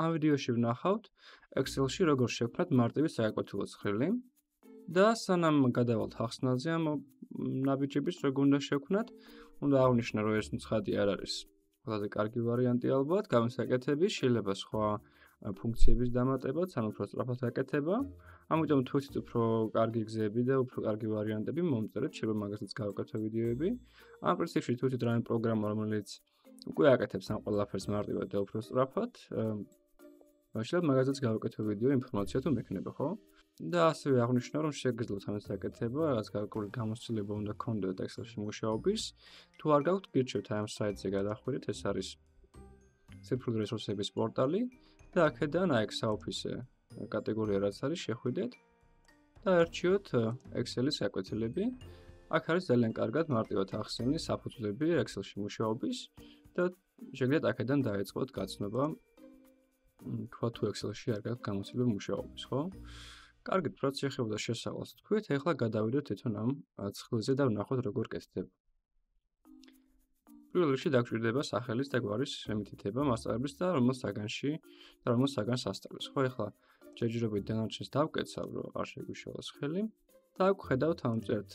ამ ვიდეოში ვნახავთ Excel-ში როგორ შევქმნათ მარტივი საკვეთილო ცხრილი და სანამ გადავალთ ახსნაზე ამ ნაბიჯების როგორ უნდა შევქმნათ, უნდა აღვნიშნო რომ ეს ცხადი არ არის ყველაზე კარგი ვარიანტი ალბათ, გამოსაკეთების შეიძლება სხვა ფუნქციების დამატებაც, ან უფრო სწრაფად აკეთება. ამიტომ თუ იცით უფრო კარგი გზები და უფრო კარგი ვარიანტები, მომწერეთ, შეიძლება მაგასაც გავაკეთო ვიდეოები. ამ პრინციპში თუ იცით რაიმე პროგრამა, რომელიც უკვე აკეთებს ამ ყველაფერს მარტივად და უფრო სწრაფად, შეიძლება მაგასაც გავაკეთო ვიდეო ინფორმაცია თუ მექნება, ხო? და ასევე აღნიშნო, რომ შეგიძლიათ ამას აკეთება, რაც გარკვეული გამოცდილება უნდა გქონდეთ Excel-ში მუშაობის. თუ არ გაქვთ, გირჩევთ ამ საიტზე გადახვიდეთ, ეს არის ციფრული რესურსების პორტალი და აქედან ეს Office კატეგორია რაც არის, შეხვიდეთ და არჩიოთ Excel-ის საკვეთილები. აქ არის ძალიან კარგად მარტივად ახსენილი საფუძვლები Excel-ში მუშაობის და შეგიძლიათ აქედან დაიწყოთ გაცნობა თქვა თუ Excel-ში არ გაქვთ გამოცდილება მუშაობის, ხო? კარგით, პროცესი ეხება და შესავალს თქვით, ეხლა გადავიდეთ თვითონ ამ ცხილზე და ვნახოთ როგორ კეთდება. პირველ რიგში დაგჭირდება სახელის და გვარის შემითითება მასწავლებლის და რომელ საგანში და რომელ საგანს ასწავლის. ხო, ეხლა ჯერჯერობით დანარჩენს დავკეცავ, რომ არ შეგვიშალოს ხელი. და აქ ხედავთ ამ წერტ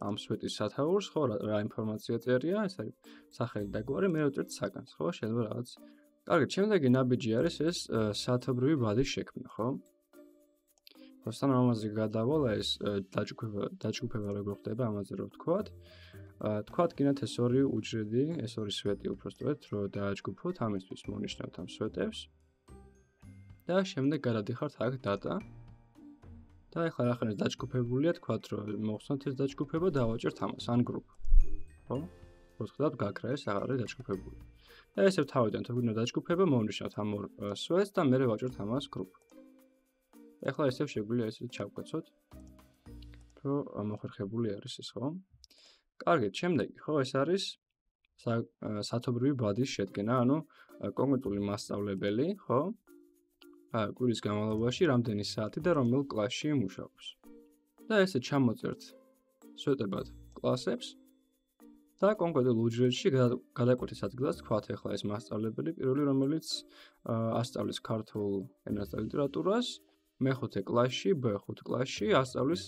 ამ სვეტის სათაურს, ხო, რა ინფორმაცია წერია, ეს არის სახელი და გვარი, მე ვწერთ საგანს, ხო, შეიძლება რაღაც კარგი, შემდეგი ნაბიჯი არის ეს საათობრივი ბადის შექმნა, ხო? ხოსთან ამაზე გადავალა ეს დაჯგუფება, დაჯგუფება როგორ ხდება ამაზე რო ვთქვათ. თქვათ კიდეთ ეს ორი უჯრედი, ეს ორი სვეტი უბრალოდ რო დააჯგუფოთ, ამისთვის მონიშნავთ ამ სვეტებს. და შემდეგ გადადიხართ აქ data. და ეხლა რა ხარ დაჯგუფებულია, თქვათ რომ მოხსნათ ეს დაჯგუფება და დავაჭერთ ამას ან group. ხო? ვთქვათ გაქრა ეს აღარ არის დაჯგუფებული. და ესე თავიდან თუ გინდა დაჯგუფება, მოვნიშნოთ ამ ორ სვეტს და მეორე ვაჭროთ ამას group. ეხლა ესე შეგვიძლია ესე ჩავკაცოთ. რომ მოხერხებული არის ეს, ხო? კარგით, შემდეგი, ხო, ეს არის სათობრივი ბადის შედგენა, ანუ კონკრეტული მასშტაბებელი, ხო? აა, კვირის განმავლობაში რამდენი საათი და რომელ კლასში მუშაობს. და ესე ჩამოწერთ სვეტებად კლასებს და კონკრეტულ უჯრედში გადაკვეთის ადგილას თქვათ ახლა ეს მასშტაბებელი პირველი რომელიც ასწავლის ქართულ ენას და ლიტერატურას მეხუთე კლასში B5 კლასში ასწავლის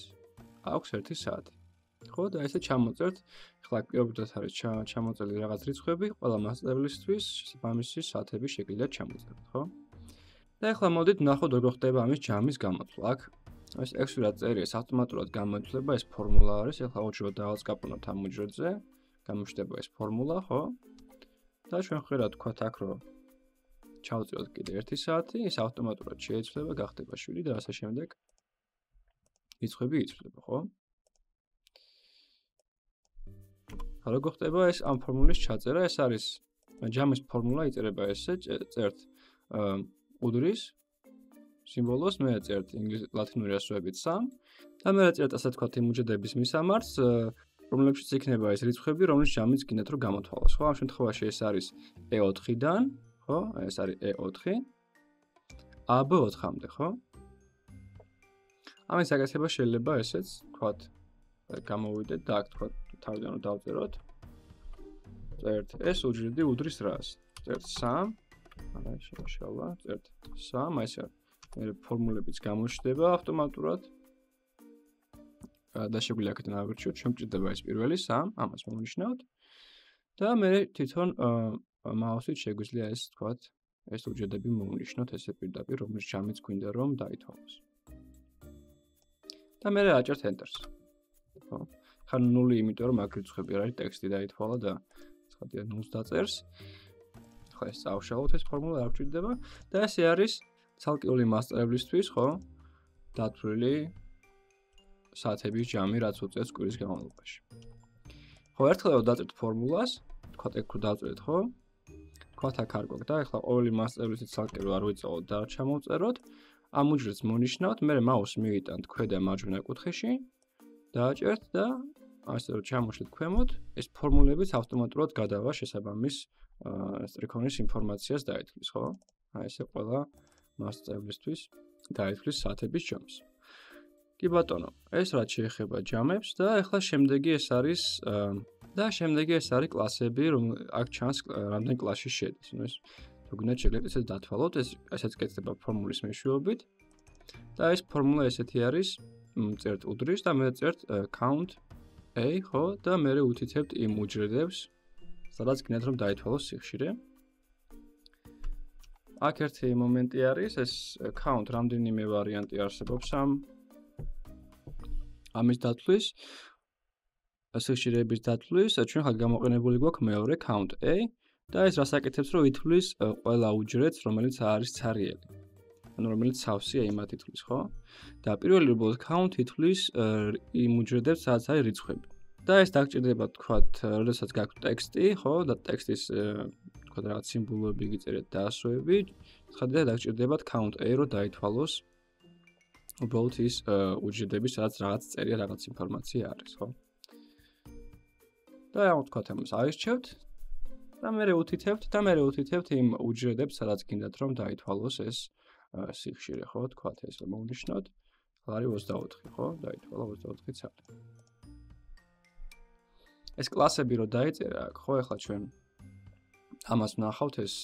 აქვს 1 საათი. ხო და ესე ჩამოწერთ ახლა პირობითად არის ჩამოწელი რაღაც რიცხვები ყველა მასშტაბლისთვის შესაბამისი საათები შეგიძლიათ ჩამოწეროთ ხო? და ახლა მოდით ნახოთ როგორ ხდება ამის ჯამის გამოთვლა აქ ეს ექსურად წერია ავტომატურად გამოთვლება ეს ფორმულა არის. ახლა უჩვენოთ დავაწყაპუნოთ ამ უჯრედზე გამოჩნდება ეს ფორმულა, ხო? და ჩვენ ხედავთ თქვა აქ რომ ჩავწიოთ კიდე 1 საათი, ის ავტომატურად შეიცვლება, გახდება 7 და ასე შემდეგ. რიცხვები იცვლება, ხო? როგორ ხდება ეს ამ ფორმულის ჩაწერა? ეს არის ჯამის ფორმულა იწერება ესე, წერთ უდრის სიმბოლოს, მე წერთ ინგლისურ ლათინური ასოებით 3 და მე წერთ ასე თქვა იმ უჯრედების მისამართს რომლებშიც იქნება ეს რიცხვები, რომლის ჯამიც გინდათ რომ გამოთვალოს, ხო? ამ შემთხვევაში ეს არის E4-დან, ხო? ეს არის E4. AB4-მდე, ხო? ამის აკეთება შეიძლება ესეც, თქვათ, გამოვიდეთ და აქ თქვათ, თავიდან რომ დავწეროთ. წერთ ეს უჯრედი უდრის რას? წერთ 3. არა, შეშალა, წერთ 3, აი ესე. მე ფორმულებიც გამოჩნდება ავტომატურად. და შეგვიძლია აქედან ავირჩიოთ, ჩვენ გვჭირდება ეს პირველი 3, ამას მომნიშნავთ. და მე თვითონ მაუსით შეგვიძლია ეს თქვათ, ეს უჯრედები მომნიშნოთ ესე პირდაპირ, რომლის ჯამიც გვინდა რომ დაითვალოს. და მე აჭერთ enter-ს. ხო? ხან 0, იმიტომ რომ აქ რიცხვები არის, ტექსტი დაითვალა და ცხადია 0-ს დაწერს. ხო, ეს წავშალოთ ეს ფორმულა არ გვჭირდება და ესე არის ცალკეული მასწავლებლისთვის, ხო? დათვლილი საათების ჯამი, რაც უწევს კვირის განმავლობაში. ხო, ერთხელ დაწერთ ფორმულას, თქვათ ეგ რო დაწერთ, ხო? თქვათ აქ არ გვაქვს და ეხლა ყოველი მასწავლებლისით ცალკე რო არ ვიწოვოთ და ჩამოვწეროთ, ამ უჯრედს მონიშნავთ, მე მაუს მივიტანთ ქვედა მარჯვენა კუთხეში, დააჭერთ და ასე რომ ჩამოშლით ქვემოთ, ეს ფორმულებიც ავტომატურად გადავა შესაბამის სტრიქონის ინფორმაციას დაეთქვის, ხო? აი ესე ყველა მასწავლებლისთვის დაეთქვის საათების ჯამს. კი ბატონო, ეს რაც შეეხება ჯამებს და ახლა შემდეგი ეს არის და შემდეგი ეს არის კლასები, რომ აქ ჩანს რამდენი კლასში შედის. ნუ ეს რეგუნად შეგიძლიათ ესეც დათვალოთ, ეს ესეც კეთდება ფორმულის მეშვეობით. და ეს ფორმულა ესეთი არის, წერთ უდრის და მე წერთ count a, ხო? და მე უთითებთ იმ უჯრედებს, სადაც გინდათ რომ დაითვალოს სიხშირე. აქ ერთი მომენტი არის, ეს count რამდენიმე ვარიანტი არსებობს ამ ამის დათვლის. სიხშირეების დათვლის, ჩვენ ხა გამოყენებული გვაქვს მეორე count a და ეს რას აკეთებს, რომ ითვლის ყველა უჯრედს, რომელიც არის ცარიელი. ანუ რომელიც სავსეა იმათ ითვლის, ხო? და პირველი რობოტ count ითვლის იმ უჯრედებს, სადაც არის რიცხვები. და ეს დაგჭირდება, თქვათ, როდესაც გაქვთ ტექსტი, ხო? და ტექსტის თქვათ რაღაც სიმბოლოები გიწერეთ და ასოები, ხადა დაგჭირდებათ count a რო დაითვალოს უბრალოდ ის უჯრედები, სადაც რაღაც წერია, რაღაც ინფორმაცია არის, ხო? და ამ თქვათ ამას აირჩევთ და მე რეუთითებთ და მე რეუთითებთ იმ უჯრედებს, სადაც გინდათ რომ დაითვალოს ეს სიხშირე, ხო? თქვათ ეს მოვნიშნოთ. არის 24, ხო? დაითვალა 24 ცალი. ეს კლასები რო დაიწერა, ხო, ახლა ჩვენ ამას ვნახავთ ეს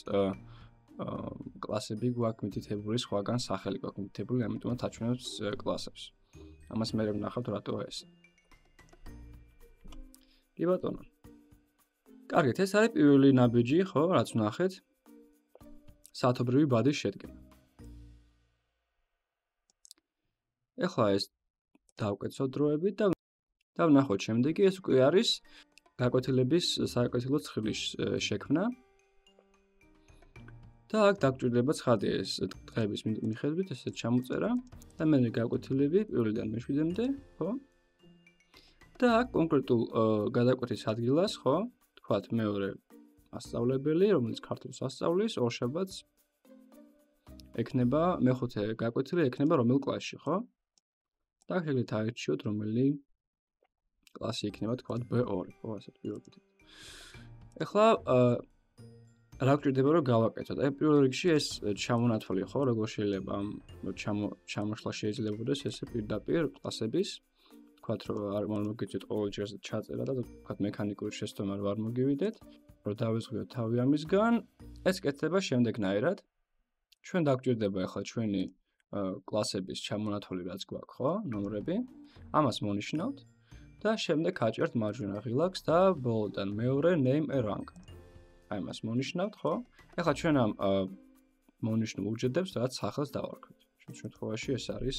კლასები გვაქვს მითითებული სხვაგან სახელი გვაქვს მითითებული, ამიტომაც აჩვენებს კლასებს. ამას მე ვნახავთ რატო ეს. კი ბატონო. კარგით, ეს არის პირველი ნაბიჯი, ხო, რაც ვნახეთ. საათობრივი ბადის შედგენა. ეხლა ეს დავკეთოთ დროებით და და ვნახოთ შემდეგი ეს უკვე არის გაკვეთილების საკვეთილო ცხრილის შექმნა. და აქ დაგჭირდება ცხადი ეს დღეების მიხედვით ესეც ჩამოწერა და მე გაკვეთილები პირველიდან მეშვიდემდე, ხო? და აქ კონკრეტულ გადაკვეთის ადგილას, ხო? თქვათ მეორე ასწავლებელი, რომელიც ქართულს ასწავლის, ორშაბათს ეკნება მეხუთე გაკვეთილი ეკნება რომელ კლასში, ხო? და შეგიძლიათ აირჩიოთ რომელი კლასი იქნება, თქვათ B2, ხო, ასეთ პირობებით. ეხლა რა გვჭირდება რომ გავაკეთოთ? აი პირველ რიგში ეს ჩამონათვალი ხო, როგორ შეიძლება ამ ჩამოშლა შეიძლებაოდეს ესე პირდაპირ კლასების ვთქვათ, რომ არ მოგიწევთ ყოველ ჯერს ჩაწერა და ვთქვათ მექანიკური შეცდომა არ მოგივიდეთ, რომ დავიზღვიოთ თავი ამისგან, ეს კეთდება შემდეგნაირად. ჩვენ დაგვჭირდება ახლა ჩვენი კლასების ჩამონათვალი რაც გვაქვს, ხო? ნომრები. ამას მონიშნავთ და შემდეგ აჭერთ მარჯვენა ღილაკს და ბოლოდან მეორე name a rank. აი მას მონიშნავთ, ხო? ახლა ჩვენ ამ მონიშნულ უჯრედებს რაც სახელს დავარქვით. ჩვენ შემთხვევაში ეს არის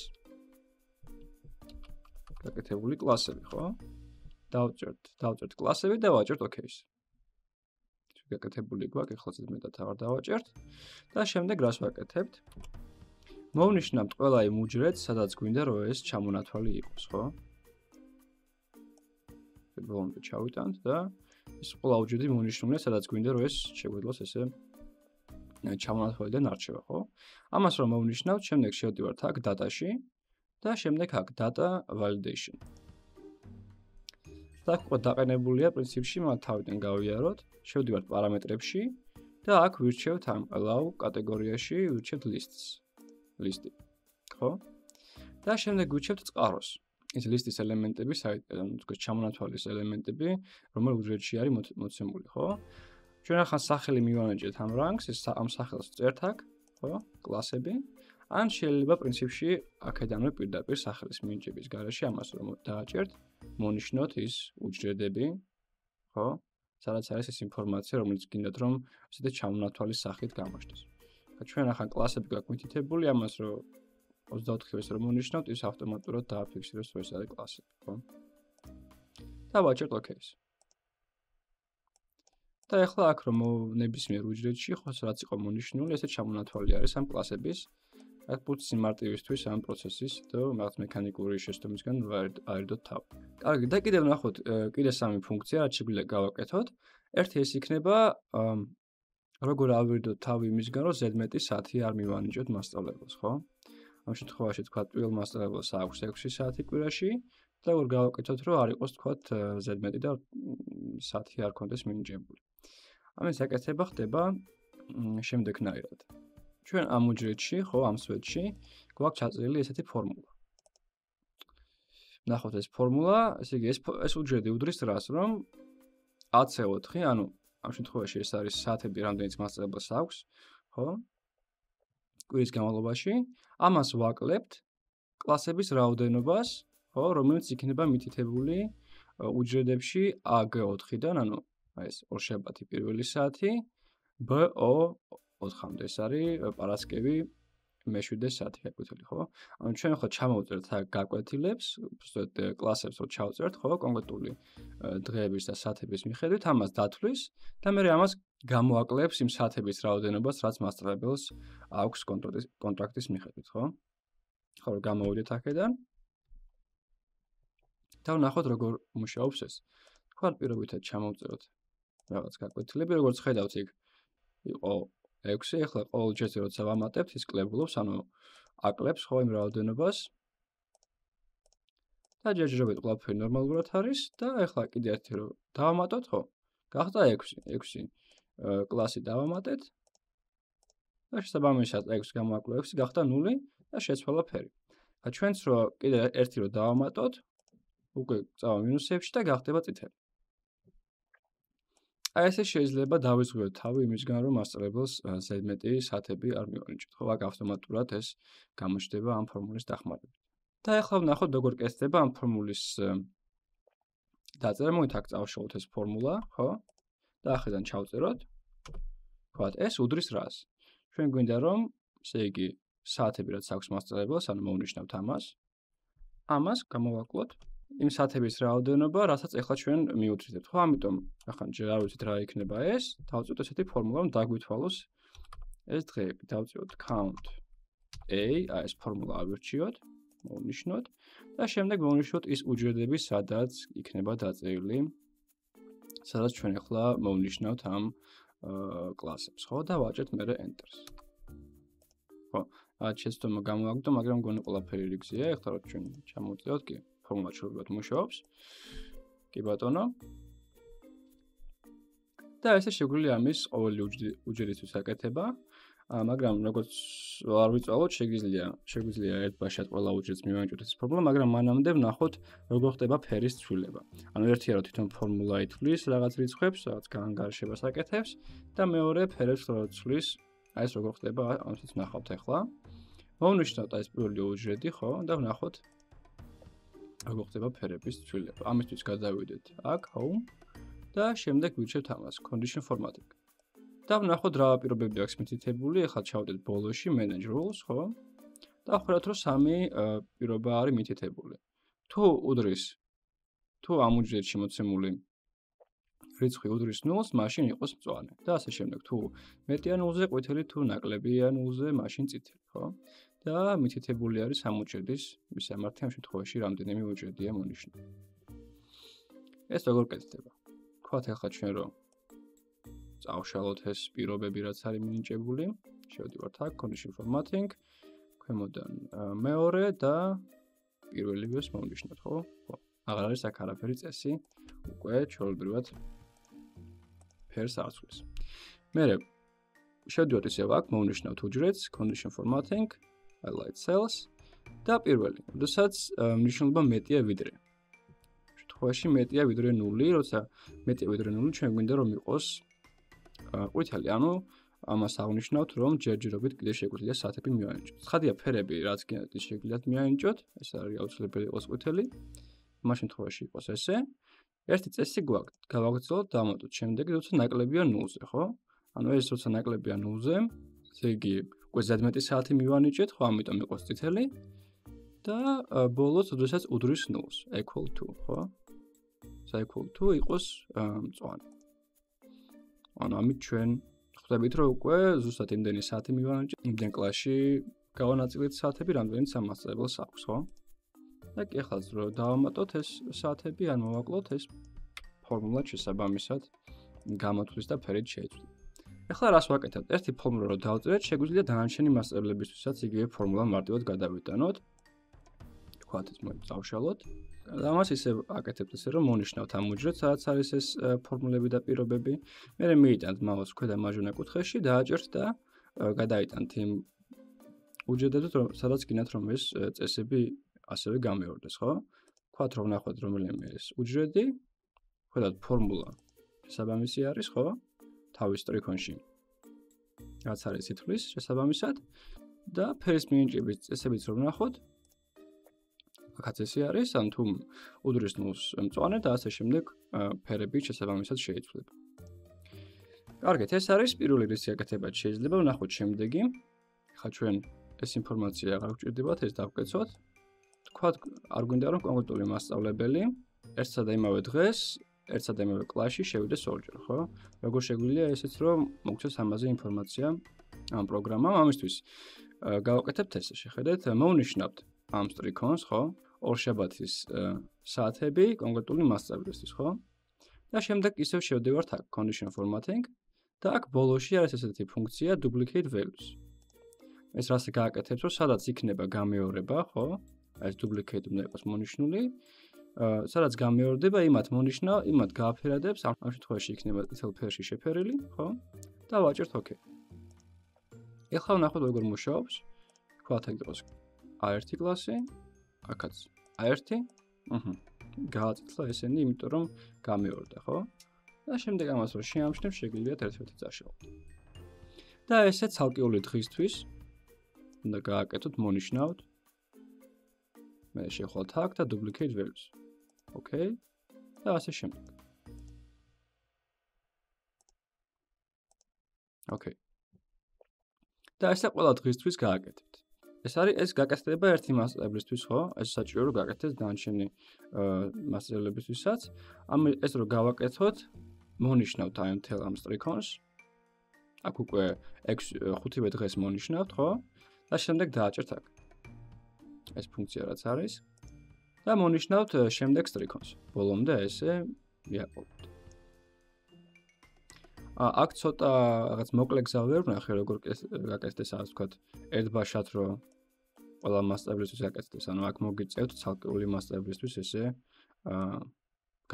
გაკეთებული კლასები, ხო? დავწერთ, დავწერთ კლასები და ვაჭერთ OK-ს. გაკეთებული გვაქვს, ეხლა ცოტა მეტად აღარ დავაჭერთ და შემდეგ რას ვაკეთებთ? მოვნიშნავთ ყველა იმ უჯრედს, სადაც გვინდა რომ ეს ჩამონათვალი იყოს, ხო? ბოლომდე ჩავიტანთ და ეს ყველა ობჯექტი მონიშნულია, სადაც გვინდა რომ ეს შეგვეძლოს ესე ჩამონათვალიდან არჩევა, ხო? ამას რომ მოვნიშნავთ, შემდეგ შევდივართ აქ data-ში და შემდეგ აქ data validation. და უკვე დაყენებულია პრინციპში, მათ თავიდან გავიაროთ, შევდივართ პარამეტრებში და აქ ვირჩევთ ამ ყლავ კატეგორიაში, ვირჩევთ lists. ლისტი. ხო? და შემდეგ ვირჩევთ წყაროს. ეს listis ელემენტები, თქო ჩამონათვალის ელემენტები, რომელ უჯრედში არის მოცემული, ხო? ჩვენ ახლა სახელი მივანაჭეთ ამ რანგს, ეს ამ სახელს წერთ აქ, ხო? კლასები. ან შეიძლება პრინციპში აქედანვე პირდაპირ სახელის მინიჭების garaში ამას რომ დააჭერთ, მონიშნოთ ის უჯრედები, ხო? სადაც არის ეს ინფორმაცია, რომელიც გინდათ რომ ესეთი ჩამონათვალის სახით გამოჩნდეს. ჩვენ ახლა კლასები გვაქვს მითითებული, ამას რომ 24-ის რომ მონიშნოთ, ის ავტომატურად დააფიქსირებს ეს არის კლასი, ხო? და ვაჭერთ OK-ს. და ახლა აქ რომ ნებისმიერ უჯრედში ხო რაც იყო მონიშნული, ესე ჩამონათვალი არის ამ კლასების პუც სიმარტივისთვის ამ პროცესის და მაგ მექანიკური შეცდომისგან აირდოთ თავ. კარგი, და კიდევ ნახოთ, კიდე სამი ფუნქცია, რაც შეგვიძლია გავაკეთოთ. ერთი ეს იქნება როგორ ავირდოთ თავი იმისგან, რომ ზედმეტი საათი არ მივანიჭოთ მასწავლებელს, ხო? ამ შემთხვევაში თქვა პირველ მასწავლებელს აქვს 6 საათი კვირაში და როგორ გავაკეთოთ, რომ არ იყოს თქვა ზედმეტი და საათი არ კონდეს მინიჭებული. ამის აკეთება ხდება შემდეგნაირად. ჩვენ ამ უჯრედში, ხო, ამ სვეტში გვაქვს ჩაწერილი ესეთი ფორმულა. ნახოთ ეს ფორმულა, ესე იგი ეს ეს უჯრედი უდრის რას, რომ AC4, ანუ ამ შემთხვევაში ეს არის საათები, რამდენიც მასწავლებელს აქვს, ხო? კვირის განმავლობაში ამას ვაკლებთ კლასების რაოდენობას, ხო, რომელიც იქნება მითითებული უჯრედებში AG4-დან, ანუ ეს ორშაბათი პირველი საათი, BO4-მდე ეს არის პარასკევი მე-7 საათი გაკვეთილი, ხო? ანუ ჩვენ ხო ჩამოვწერთ გაკვეთილებს, უბრალოდ კლასებს რო ჩავწერთ, ხო, კონკრეტული დღეების და საათების მიხედვით ამას დათვლის და მე ამას გამოაკლებს იმ საათების რაოდენობას, რაც მასწავლებელს აქვს კონტრაქტის კონტრაქტის მიხედვით, ხო? ხო, გამოვიდეთ აქედან. და ვნახოთ როგორ მუშაობს ეს. თქვა პირობითად ჩამოვწეროთ რაღაც გაკვეთილები, როგორც ხედავთ იქ იყო 6, ახლა ყოველ ჯერზე როცა ვამატებთ, ის კლებულობს, ანუ აკლებს ხო იმ რაოდენობას. და ჯერჯერობით ყველაფერი ნორმალურად არის და ახლა კიდე ერთი რომ დავამატოთ, ხო? გახდა 6, 6 კლასი დავამატეთ. და შესაბამისად 6 გამოაკლო 6 გახდა 0 და შეცვალა ფერი. ა ჩვენც რო კიდე ერთი რო დავამატოთ, უკვე წავა მინუსებში და გახდება წითელი. აი ესე შეიძლება დავიწყოთ თავი იმისგან რომ მასწავლებელს ზედმეტი საათები არ მივანიჭოთ. ხო, აქ ავტომატურად ეს გამოჩნდება ამ ფორმულის დახმარებით. და ახლა ვნახოთ როგორ კეთდება ამ ფორმულის დაწერა. მოით აქ წავშალოთ ეს ფორმულა, ხო? და ახედან ჩავწეროთ. ვთქვათ, ეს უდრის რას? ჩვენ გვინდა რომ, ესე იგი, საათები რაც აქვს მასწავლებელს, ანუ მოვნიშნავთ ამას. ამას გამოვაკლოთ იმ საათების რაოდენობა, რასაც ახლა ჩვენ მიუთითებთ. ხო, ამიტომ ახლა ჯერ არ ვიცით რა იქნება ეს. დავწვით ესეთი ფორმულა, რომ დაგვითვალოს ეს დღეები. დავწვით count a, აი ეს ფორმულა ავირჩიოთ, მოვნიშნოთ და შემდეგ მოვნიშნოთ ის უჯრედები, სადაც იქნება დაწერილი სადაც ჩვენ ახლა მოვნიშნავთ ამ კლასებს, ხო? და ვაჭერთ მე enter-ს. ხო, აა შეცდომა გამოაგდო, მაგრამ გონი ყველაფერი რიგზია, ახლა რა ჩვენ ჩამოვწევთ კი? ფორმულა შეიძლება მუშაობს. კი ბატონო. და ესე შეგვიძლია ამის ყოველი უჯრედისთვის აკეთება. მაგრამ როგორც არ ვიწვალოთ, შეგვიძლია შეგვიძლია ერთ ბაშად ყველა უჯრედს მივანიჭოთ ეს ფორმულა, მაგრამ მანამდე ვნახოთ როგორ ხდება ფერის ცვლილება. ანუ ერთი არო თვითონ ფორმულა ითვლის რაღაც რიცხვებს, რაღაც განგარშებას აკეთებს და მეორე ფერებს ცვლის. აი ეს როგორ ხდება, ამას ვნახავთ ახლა. მოვნიშნოთ ეს პირველი უჯრედი, ხო? და ვნახოთ როგორ ხდება ფერების ცვლილება. ამისთვის გადავიდეთ აქ home და შემდეგ ვიჩერთ ამას condition formatting. და ვნახოთ რა პირობები აქვს მითითებული. ახლა ჩავდეთ ბოლოში manage rules, ხო? და ხვდათ რომ სამი პირობა არის მითითებული. თუ უდრის თუ ამ უჯრედში მოცემული რიცხვი უდრის 0-ს, მაშინ იყოს მწვანე. და ასე შემდეგ. თუ მეტია 0-ზე ყვითელი, თუ ნაკლებია 0-ზე, მაშინ წითელი, ხო? და მითითებული არის სამუჭედის მისამართი ამ შემთხვევაში რამდენიმე უჯრედია მონიშნული. ეს როგორ კეთდება? თქვათ ახლა ჩვენ რომ წავშალოთ ეს პირობები რაც არის მინიჭებული, შევდივართ აქ condition formatting, ქვემოდან მეორე და პირველივეს მონიშნოთ, ხო? ხო. აღარ არის აქ არაფერი წესი, უკვე ჩვეულებრივად ფერს არცვლის. მე შევდივართ ისევ აქ მონიშნოთ უჯრედს condition formatting highlight cells და პირველი, როდესაც მნიშვნელობა მეტია ვიდრე. შემთხვევაში მეტია ვიდრე 0, როცა მეტია ვიდრე 0, ჩვენ გვინდა რომ იყოს ყვითელი, ანუ ამას აღნიშნავთ, რომ ჯერჯერობით კიდე შეგვიძლია საათები მივანიჭოთ. ცხადია, ფერები რაც კიდე შეგიძლიათ მივანიჭოთ, ეს არის აუცილებელი იყოს ყვითელი. ამ შემთხვევაში იყოს ესე. ერთი წესი გვაქვს, გავაგრძელოთ და ამოდოთ შემდეგი, როცა ნაკლებია 0-ზე, ხო? ანუ ეს როცა ნაკლებია 0-ზე, ესე იგი უკვე ზედმეტი საათი მივანიჭეთ, ხო, ამიტომ იყოს წითელი. და ბოლოს, როდესაც უდრის 0-ს, equal to, ხო? Equal to იყოს მწვანე. ანუ ამით ჩვენ ხვდებით, რომ უკვე ზუსტად იმდენი საათი მივანიჭეთ, იმდენ კლასში გავანაწილეთ საათები, რამდენიც ამასწებელს აქვს, ხო? და კი ახლა რო დავამატოთ ეს საათები, ან მოვაკლოთ ეს ფორმულა შესაბამისად გამოთვლის და ფერით შეიცვლით. ახლა რას ვაკეთებ? ერთი ფორმულა რო დავწერეთ, შეგვიძლია დანარჩენი მასწავლებლებისთვისაც იგივე ფორმულა მარტივად გადავიტანოთ. თქვათ ეს მოიწავშალოთ. ამას ისე აკეთებთ ისე რომ მონიშნავთ ამ უჯრედს, სადაც არის ეს ფორმულები და პირობები. მე მეიტანთ მაუს ქვედა მარჯვენა კუთხეში, დააჭერთ და გადაიტანთ იმ უჯრედებს, სადაც გინათ რომ ეს წესები ასევე გამეორდეს, ხო? თქვათ რომ ნახოთ რომელიმე ეს უჯრედი. ხედავთ ფორმულა. შესაბამისი არის, ხო? თავის ტრიქონში. რაც არის სითვლის შესაბამისად და ფერის მინიჭების წესებიც რომ ნახოთ აქაც ესე არის ან თუ უდრის ნულს მწვანე და ასე შემდეგ ფერები შესაბამისად შეიცვლება. კარგეთ ეს არის პირველი რისი აკეთებად შეიძლება ვნახოთ შემდეგი. ხა ჩვენ ეს ინფორმაცია აღარ გვჭირდებათ ეს დავკეცოთ. თქვათ არ გვინდა რომ კონკრეტული მასწავლებელი ერთსა და იმავე დღეს ერთსა და იმავე კლასში შევიდეს ორჯერ, ხო? როგორ შეგვიძლია ესეც რომ მოგცეს ამაზე ინფორმაცია ამ პროგრამამ? ამისთვის გავაკეთებთ ესე შეხედეთ. მოვნიშნავთ ამ სტრიქონს, ხო? ორშაბათის საათები კონკრეტული მასწავლებლისთვის, ხო? და შემდეგ ისევ შევდივართ აქ condition formatting და აქ ბოლოში არის ესეთი ფუნქცია duplicate values. ეს რასე გააკეთებს, რომ სადაც იქნება გამეორება, ხო? ეს duplicate უნდა იყოს მონიშნული სადაც გამეორდება, იმათ მონიშნა, იმათ გააფერადებს, ამ შემთხვევაში იქნება წითელ ფერში შეფერილი, ხო? და ვაჭერთ OK. ეხლა ვნახოთ როგორ მუშაობს. თქვათ დროს A1 კლასი, აქაც A1. აჰა. გააწეთლა ესენი, იმიტომ რომ გამეორდა, ხო? და შემდეგ ამას რო შეამჩნევ, შეგიძლიათ ერთ-ერთი წაშალოთ. და ესე ცალკეული დღისთვის უნდა გააკეთოთ მონიშნავთ მე შეხვალთ აქ და duplicate values. ოკეი? და ასე შემდეგ. ოკეი. და ესე ყველა დღისთვის გააკეთებთ. ეს არის ეს გაკეთდება ერთი მასწავლებელისთვის, ხო? ეს საჭირო რომ გააკეთდეს დანარჩენი მასწავლებლებისთვისაც. ამ ეს რო გავაკეთოთ, მონიშნავთ აი მთელ ამ სტრიქონს. აქ უკვე 6 5 დღეს მონიშნავთ, ხო? და შემდეგ დააჭერთ აქ. ეს ფუნქცია რაც არის და მონიშნავთ შემდეგ სტრიქონს. ბოლომდე ესე მიაყოლოთ. აქ ცოტა რაღაც მოკლე გზავე ვერ ვნახე როგორ გაკეთდეს ასე ვთქვათ ერთბაშად რო ყველა მასწავლებლისთვის გაკეთდეს. ანუ აქ მოგიწევთ ცალკეული მასწავლებლისთვის ესე აა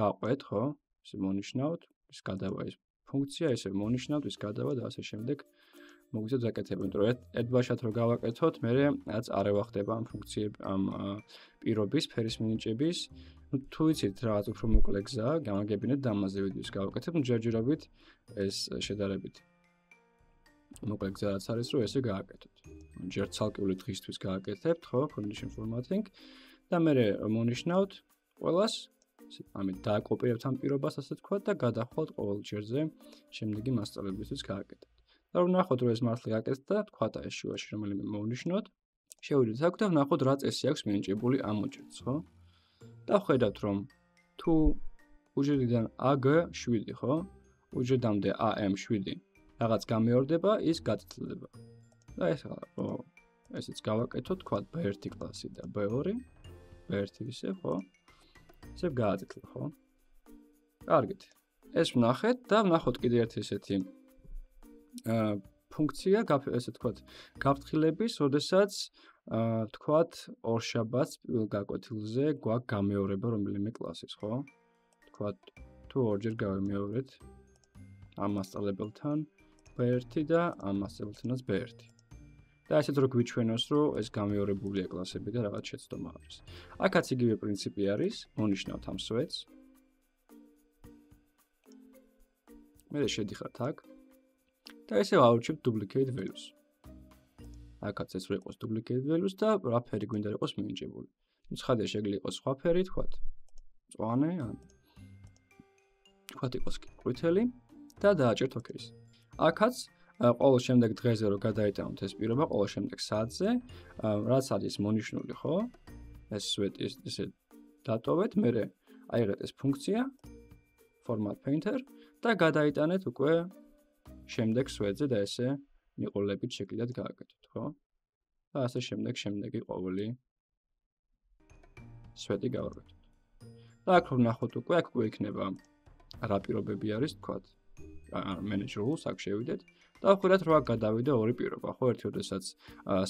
გაყვეთ, ხო? ესე მონიშნავთ, ის გადავა ის ფუნქცია, ესე მონიშნავთ, ის გადავა და ასე შემდეგ. მოგვიწევთ ზაკეთება, იმიტომ რომ ერთ ბაშად რო გავაკეთოთ, მე რაც არ ევახდება ამ ფუნქციებ ამ პირობის ფერის მინიჭების. ну თუ იცით რაღაც უფრო მოკლე გზა, გამაგებინეთ და ამაზე ვიდეოს გავაკეთებ, ჯერჯერობით ეს შედარებით. მოკლე გზა რაც არის, რომ ესე გააკეთოთ. ჯერ ცალკეული დღისთვის გააკეთებთ, ხო, condition formatting და მე მონიშნავთ ყველას ამით დააკოპირებთ ამ პირობას, ასე თქვა და გადახვალთ ყოველ ჯერზე შემდეგი მასწავლებლისთვის გააკეთებთ. და რომ ნახოთ რომ ეს მართლა გაკეთდა, თქვა და ეს შუაში რომელიმე მოვნიშნოთ. შევიდეთ აქ და ვნახოთ რა წესი აქვს მინიჭებული ამ ოჯახს, ხო? და ხედავთ რომ თუ უჯრედიდან AG7, ხო? უჯრედამდე AM7 რაღაც გამეორდება, ის გაწეთლდება. და ეს ხო ესეც გავაკეთოთ, თქვა B1 კლასი და B2. B1 ისე, ხო? ესე გააწეთლა, ხო? კარგით. ეს ვნახეთ და ვნახოთ კიდე ერთი ესეთი ფუნქცია, ესე თქვათ, გაფრთხილების, აა თქვათ, ორ შაბათს პირველ გაკვეთილზე გვაქვს გამეორება რომელიმე კლასის, ხო? თქვათ, თუ ორჯერ გავემეორეთ ამ მასწავლებელთან B1 და ამ მასწავლებლთანაც B1. და ესეც რო გვიჩვენოს, რომ ეს გამეორებულია კლასები და რაღაც შეცდომა არის. აქაც იგივე პრინციპი არის, მონიშნავთ ამ სვეტს. მე შედიხართ აქ. და ესე ვაურჩებ duplicate values. აქაც ეს რო იყოს values და რა ფერი გვინდა იყოს მინიჭებული. ნუ ცხადია შეიძლება იყოს სხვა ფერი, თქვათ. წვანე ან თქვათ იყოს ყვითელი და დააჭერთ OK-ს. აქაც ყოველ შემდეგ დღეზე რო გადაიტანოთ ეს პირობა, ყოველ შემდეგ საათზე, რაც არის მონიშნული, ხო? ეს სვეტი ესე დატოვეთ, მე აიღეთ ეს ფუნქცია format painter და გადაიტანეთ უკვე შემდეგ სვეტზე და ესე მიყოლებით შეგიძლიათ გააკეთოთ, ხო? და ასე შემდეგ შემდეგი ყოველი სვეტი გავაკეთოთ. და აქ ვნახოთ უკვე, აქ უკვე იქნება რა პირობები არის, თქვათ, მენეჯერულ აქ შევიდეთ და ვხვდეთ რა გადავიდა ორი პირობა, ხო? ერთი როდესაც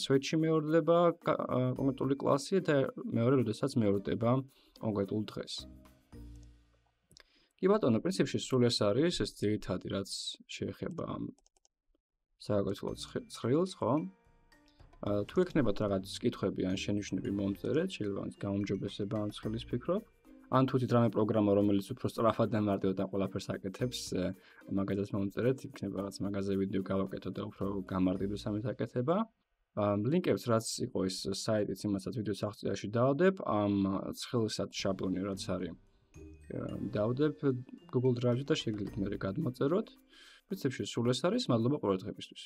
სვეტში მეორდება კონკრეტული კლასი და მეორე როდესაც მეორდება კონკრეტულ დღეს. კი ბატონო, პრინციპში სულ ეს არის ეს ძირითადი რაც შეეხება საერთო ცხრილს, ხო? თუ ექნებათ რაღაც კითხვები ან შენიშვნები მომწერეთ, შეიძლება გამომჯობესება ამ ცხრილის ფიქრობ. ან თუ თვით რამე პროგრამა, რომელიც უფრო სწრაფად და მარტივად ამ ყველაფერს აკეთებს, მაგაზეც მომწერეთ, იქნება რაღაც მაგაზე ვიდეო გავაკეთო და უფრო გამარტივდეს ამის აკეთება. ამ ლინკებს რაც იყო ის საიტიც იმასაც ვიდეოს აღწერაში დავდებ, ამ ცხელსად შაბლონი რაც არის. დავდებ Google Drive-ში და შეგიძლიათ მე გადმოწეროთ. პრინციპში სულ ეს არის, მადლობა ყურადღებისთვის.